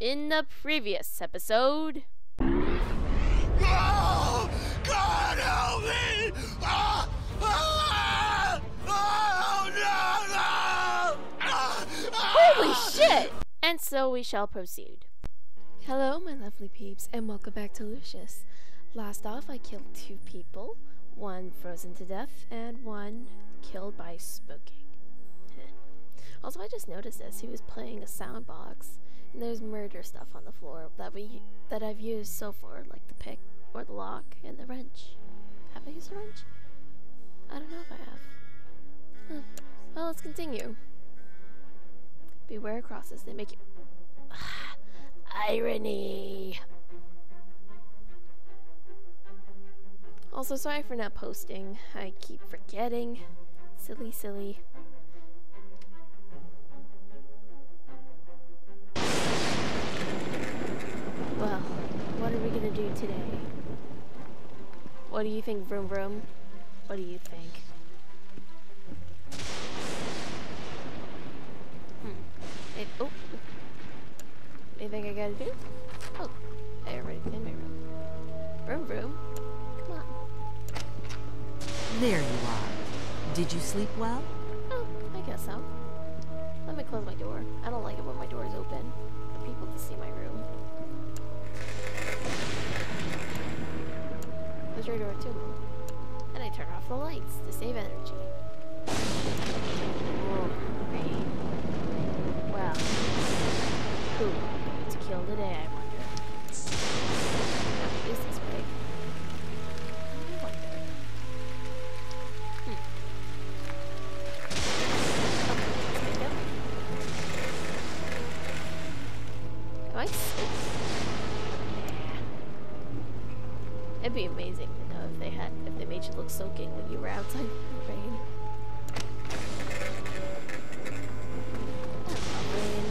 In the previous episode. God help me! Ah, ah, oh, no, no! Ah, Holy shit! And so we shall proceed. Hello, my lovely peeps, and welcome back to Lucius. Last off, I killed two people, one frozen to death, and one killed by smoking. also, I just noticed this. He was playing a sound box, and there's murder stuff on the floor that we that I've used so far, like the pick or the lock and the wrench. Have I used a wrench? I don't know if I have. Huh. Well, let's continue. Beware crosses. They make you. Irony. Also, sorry for not posting. I keep forgetting. Silly, silly. Well, what are we gonna do today? What do you think, Vroom Vroom? What do you think? Hmm. It, oh. Anything I gotta do? Oh, I already in my room. Vroom Vroom. Come on. There you are. Did you sleep well? Oh, I guess so. Let me close my door. I don't like it when my door is open. For people to see my room. Your door too. And I turn off the lights to save energy. Well, who kill today, I know if they had if they made you look soaking when you were outside in the rain. Rain.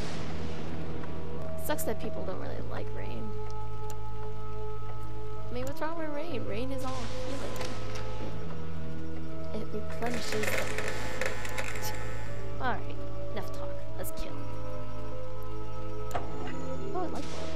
Sucks that people don't really like rain. I mean, what's wrong with rain? Rain is all healing. It replenishes. Alright, enough talk. Let's kill. Oh, I like that.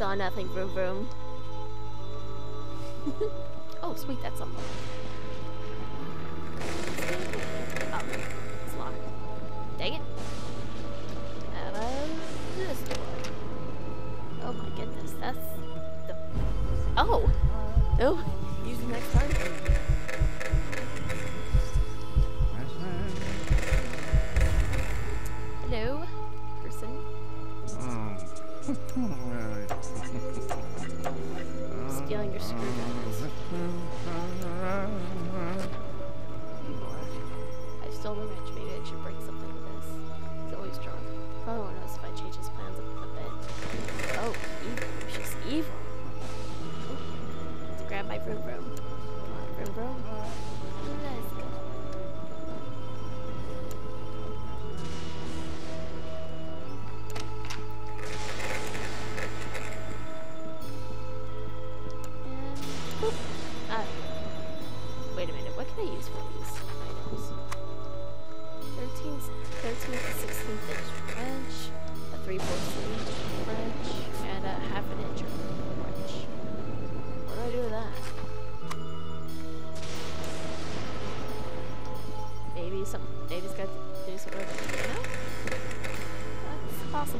Saw nothing, vroom vroom. oh, sweet, that's something.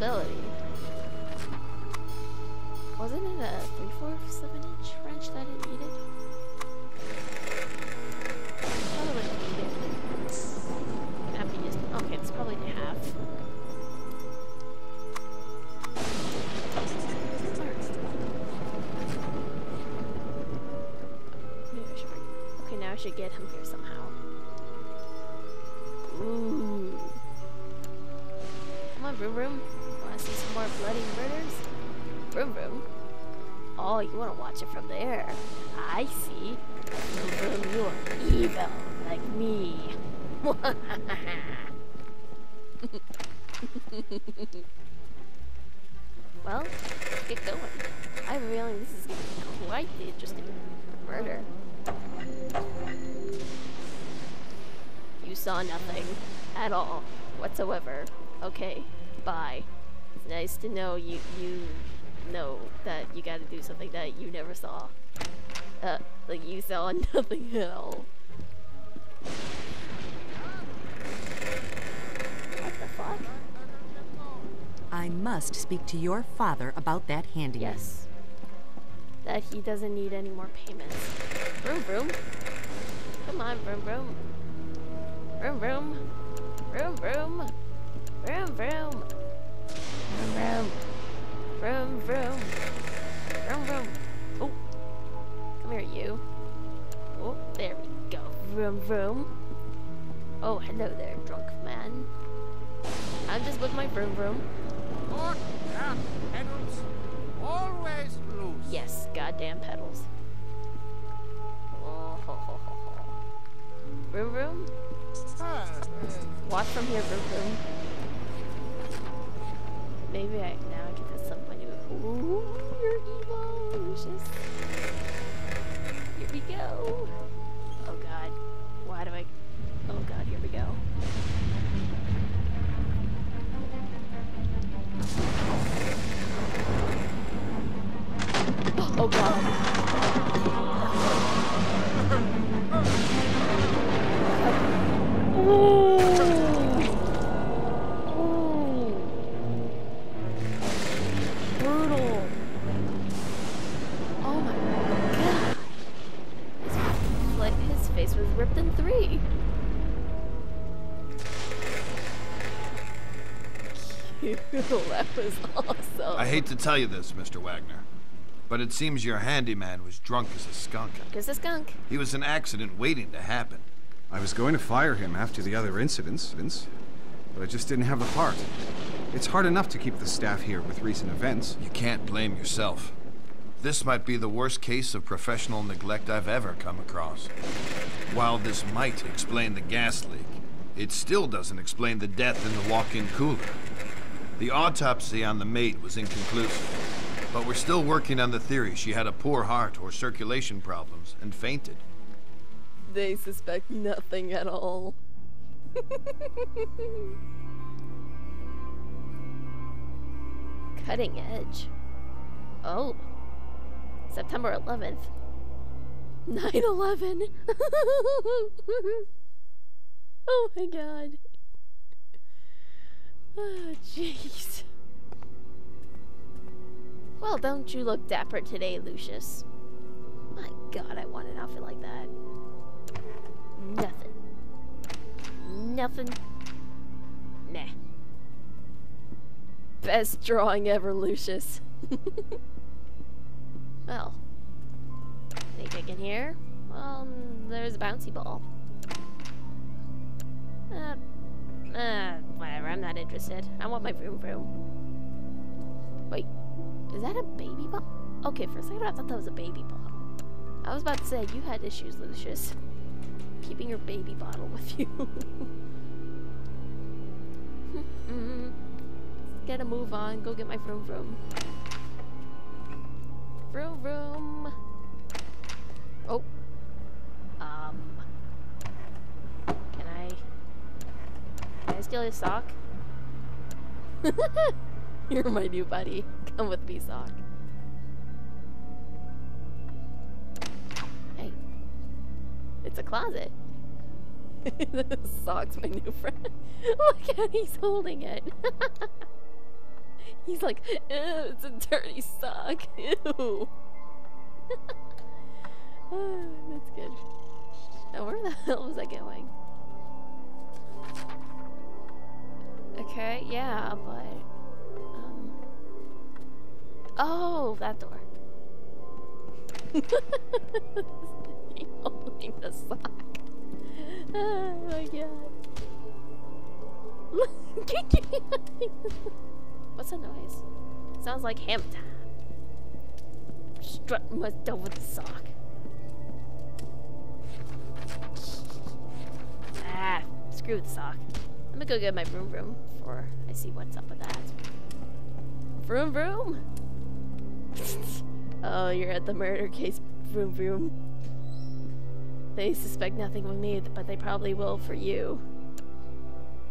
Possibility. Wasn't it a 3 fourths of an inch wrench that it needed? Probably wouldn't need it. Have to use. Okay, it's probably half. Maybe I should Okay, now I should get him here somehow. Vroom Vroom. Wanna see some more bloody murders? Vroom Vroom. Oh, you wanna watch it from there. I see. Vroom Vroom you're evil, like me. well, let's get going. I have a feeling this is to be quite the interesting murder. You saw nothing at all whatsoever. Okay, bye. It's nice to know you you know that you got to do something that you never saw. Uh, like you saw nothing at all. What the fuck? I must speak to your father about that handyman. Yes. That he doesn't need any more payments. Vroom vroom. Come on, vroom vroom. Vroom vroom. Vroom vroom. Vroom vroom. Vroom vroom. Vroom vroom. Vroom vroom. Oh. Come here, you. Oh, there we go. Vroom vroom. Oh, hello there, drunk man. I'm just with my vroom vroom. Good damn pedals. Always loose. Yes, goddamn pedals. Oh, ho, ho, ho, ho. Vroom vroom. Watch from here, vroom vroom. Maybe I now I get to some point. Ooh, you're evil. Here we go. Oh god. Why do I? Oh god, here we go. Oh god. Ripped in three. Cute. that was awesome. I hate to tell you this, Mr. Wagner, but it seems your handyman was drunk as a skunk. Cause a skunk. He was an accident waiting to happen. I was going to fire him after the other incidents, Vince, but I just didn't have the heart. It's hard enough to keep the staff here with recent events. You can't blame yourself. This might be the worst case of professional neglect I've ever come across. While this might explain the gas leak, it still doesn't explain the death in the walk-in cooler. The autopsy on the maid was inconclusive, but we're still working on the theory she had a poor heart or circulation problems and fainted. They suspect nothing at all. Cutting edge. Oh. September 11th. 9 11. oh my god. Oh, jeez. Well, don't you look dapper today, Lucius? My god, I want an outfit like that. Nothing. Nothing. Nah. Best drawing ever, Lucius. well. Think I can hear? Well, there's a bouncy ball. Uh, uh, whatever, I'm not interested. I want my vroom vroom. Wait, is that a baby bottle? Okay, for a second I thought that was a baby bottle. I was about to say, you had issues, Lucius keeping your baby bottle with you. mm. Let's get a move on. Go get my vroom vroom. Vroom vroom. Oh. Um. Can I? Can I steal your sock? You're my new buddy. Come with me, sock. Hey. It's a closet. Sock's my new friend. Look how he's holding it. He's like, Ew, it's a dirty sock. Ew. Ah, that's good. Now, where the hell was I going? Okay, yeah, but. Um. Oh, that door. Holding the sock. Oh my god. What's that noise? Sounds like ham time. Strut must with the sock. Ah, Screw the sock. I'm gonna go get my broom vroom before I see what's up with that. Vroom vroom! oh, you're at the murder case, vroom vroom. They suspect nothing of me, but they probably will for you.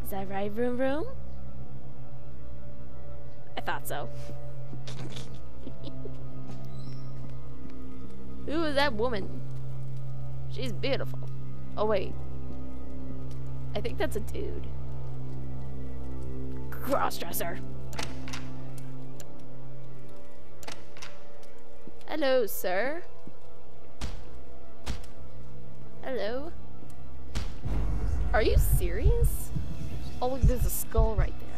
Is that right, vroom vroom? Thought so. Who is that woman? She's beautiful. Oh, wait. I think that's a dude. Crossdresser. Hello, sir. Hello. Are you serious? Oh, look, there's a skull right there.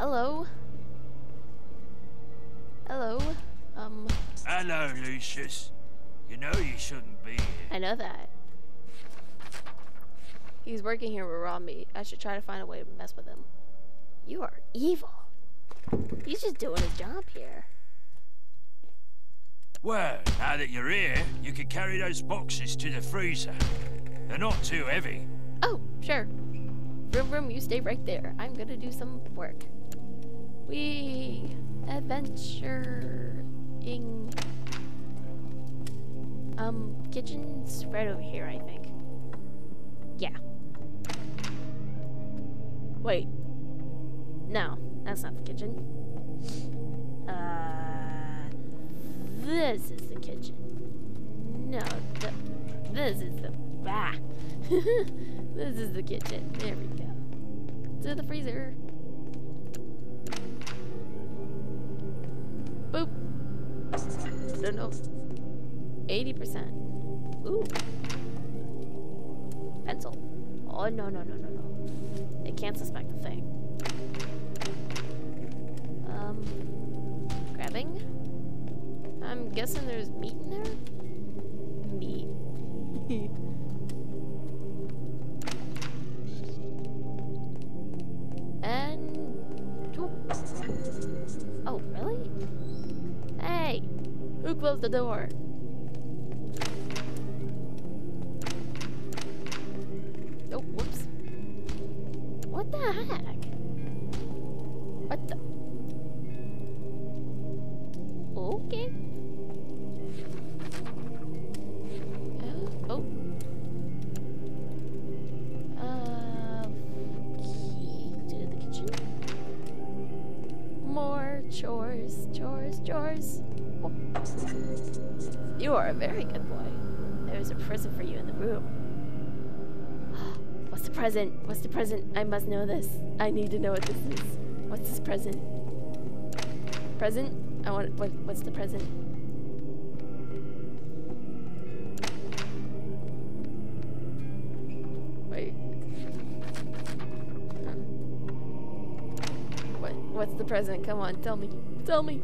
Hello. Hello. Um, Hello, Lucius. You know you shouldn't be here. I know that. He's working here with Robbie. I should try to find a way to mess with him. You are evil. He's just doing his job here. Well, now that you're here, you can carry those boxes to the freezer. They're not too heavy. Oh, sure. Vroom vroom, you stay right there. I'm gonna do some work. We adventuring. Um, kitchen's right over here, I think. Yeah. Wait. No, that's not the kitchen. Uh, this is the kitchen. No, the, this is the ah. this is the kitchen. There we go. To the freezer. Boop. Don't know. 80%. Ooh. Pencil. Oh, no, no, no, no, no. They can't suspect a thing. Um, grabbing. I'm guessing there's meat in there? Meat. Who closed the door? Oh, whoops. What the heck? What the? Okay. You are a very good boy. There's a present for you in the room. What's the present? What's the present? I must know this. I need to know what this is. What's this present? Present? I want. What? What's the present? Wait. Huh. What? What's the present? Come on, tell me. Tell me.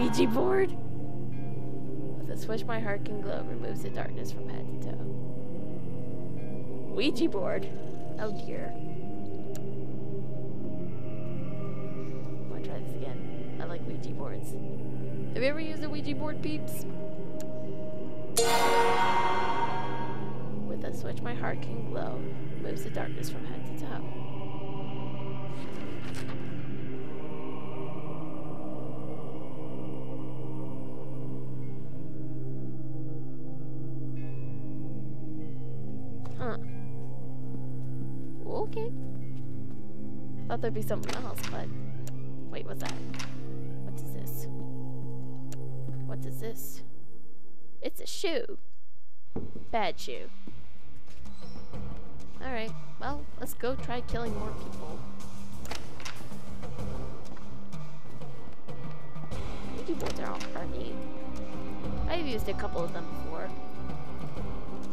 Ouija board? With a switch, my heart can glow. Removes the darkness from head to toe. Ouija board? Oh dear. I want to try this again. I like Ouija boards. Have you ever used a Ouija board, peeps? With a switch, my heart can glow. Moves the darkness from head to toe. Be something else, but wait, what's that? What is this? What is this? It's a shoe. Bad shoe. Alright, well, let's go try killing more people. Ouija boards are, all, are. I've used a couple of them before.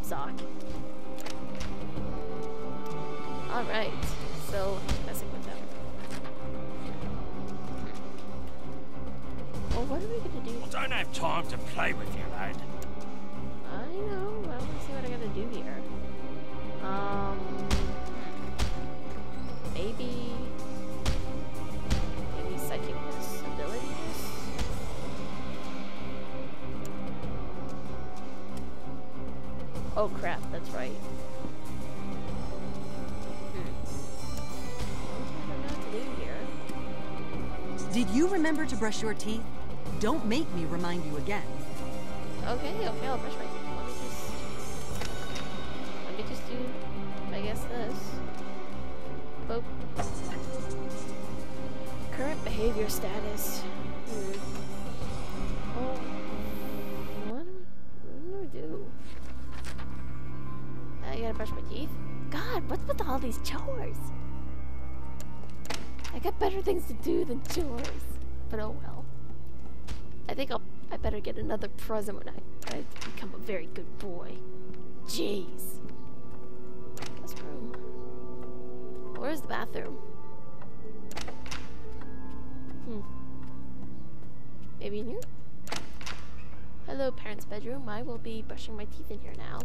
Zoc. Alright, so messing with what are we gonna do? Well, don't have time to play with you, lad. I know. I want to see what I gotta do here. Um, maybe, maybe psychicness, abilities. Oh crap! That's right. Hmm. Did you remember to brush your teeth? Don't make me remind you again. Okay, okay, I'll brush my teeth. Let me just. Let me just do. I guess this. Boop. Current behavior status. Hmm. Oh. What, do I do? I gotta brush my teeth. God, what's with all these chores? I got better things to do than chores. But oh well. I think I'll. I better get another present when I, I become a very good boy. Jeez. Guest room. Where's the bathroom? Hmm. Maybe in here? Hello, parents' bedroom. I will be brushing my teeth in here now.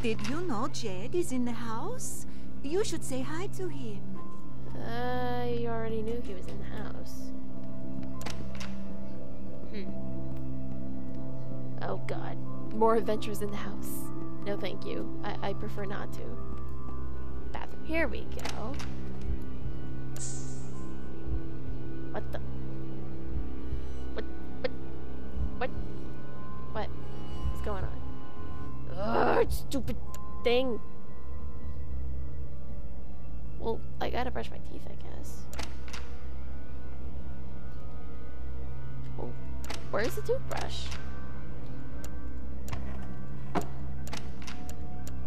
Did you know Jed is in the house? You should say hi to him. I already knew he was in the house. Hmm. Oh god. More adventures in the house. No thank you. I, I prefer not to. Bathroom. Here we go. What the? What? What? What? What? What's going on? Ugh, stupid thing. Well, I gotta brush my teeth, I guess. Where's the toothbrush?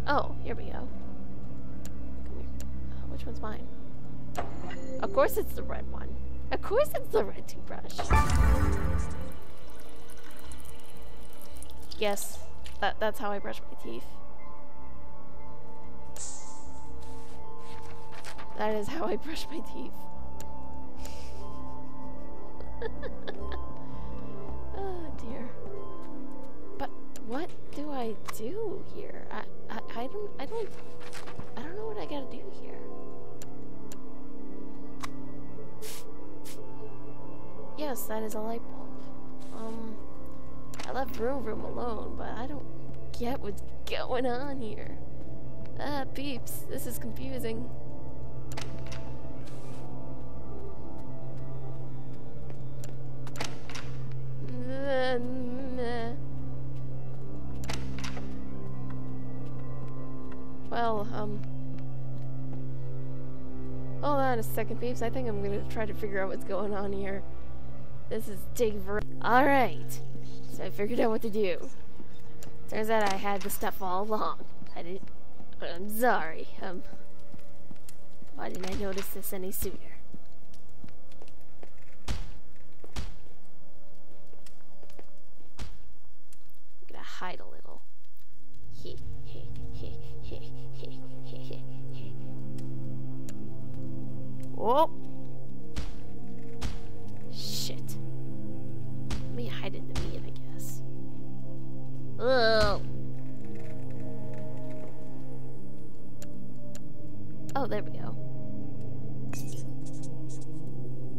Oh, here we go. Here. Uh, which one's mine? Of course it's the red one. Of course it's the red toothbrush. Yes, that, that's how I brush my teeth. That is how I brush my teeth. I do here? I, I I don't I don't I don't know what I gotta do here. Yes, that is a light bulb. Um I left Vroom Vroom alone, but I don't get what's going on here. Ah, peeps, this is confusing. Second, peeps. I think I'm gonna try to figure out what's going on here. This is for. Alright. So I figured out what to do. Turns out I had the stuff all along. I didn't. I'm sorry. Um. Why didn't I notice this any sooner? I'm gonna hide a little. Oh! Shit. Let me hide in the meat, I guess. Oh. Oh, there we go.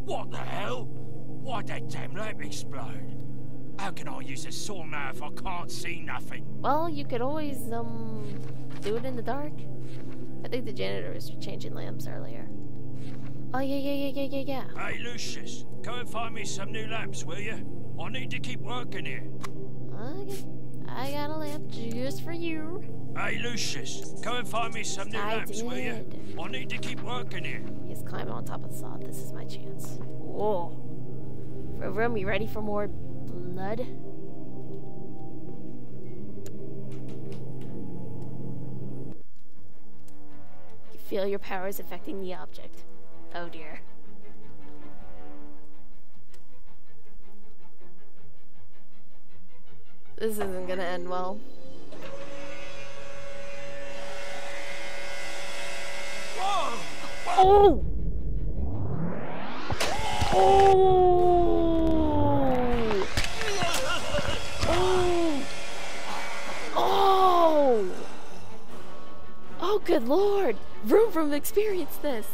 What the hell? Why'd that damn lamp explode? How can I use a saw now if I can't see nothing? Well, you could always, um, do it in the dark. I think the janitor was changing lamps earlier. Oh, yeah, yeah, yeah, yeah, yeah, yeah. Hey, Lucius, go and find me some new lamps, will you? I need to keep working here. Okay. I got a lamp just for you. Hey, Lucius, go and find me some new I lamps, will you? I need to keep working here. He's climbing on top of the sod. This is my chance. Whoa. Room, you ready for more blood? Feel your powers affecting the object. Oh dear. This isn't gonna end well. Whoa! Oh! Oh! Oh! Oh! Oh, good lord! Vroom Vroom experienced this!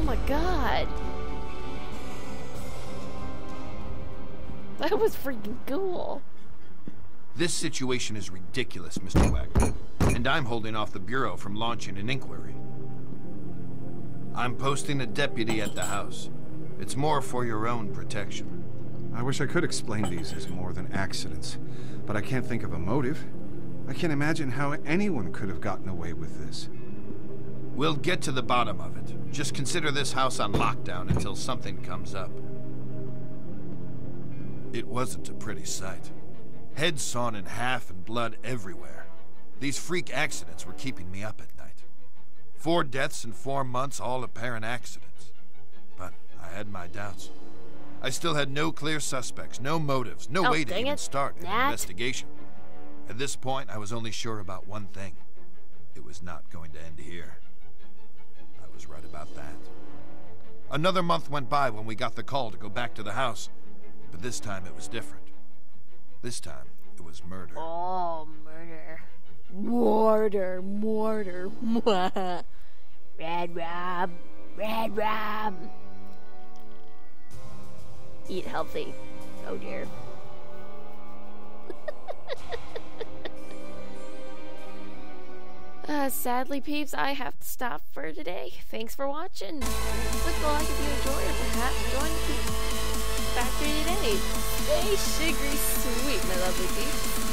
Oh my god! That was freaking cool. This situation is ridiculous, Mr. Wagner, and I'm holding off the Bureau from launching an inquiry. I'm posting a deputy at the house. It's more for your own protection. I wish I could explain these as more than accidents, but I can't think of a motive. I can't imagine how anyone could have gotten away with this. We'll get to the bottom of it. Just consider this house on lockdown until something comes up. It wasn't a pretty sight. Heads sawn in half and blood everywhere. These freak accidents were keeping me up at night. Four deaths in four months, all apparent accidents. But I had my doubts. I still had no clear suspects, no motives, no Oh, way to even it, start an Nat. investigation. At this point, I was only sure about one thing. It was not going to end here. Was right about that. Another month went by when we got the call to go back to the house, but this time it was different. This time, it was murder. Oh, murder. Mortar, mortar. Red Rob. Red Rob. Eat healthy. Oh dear. Uh, sadly, peeps, I have to stop for today. Thanks for watching. Click the like if you enjoyed, or perhaps join the factory today. Stay sugary sweet, my lovely peeps.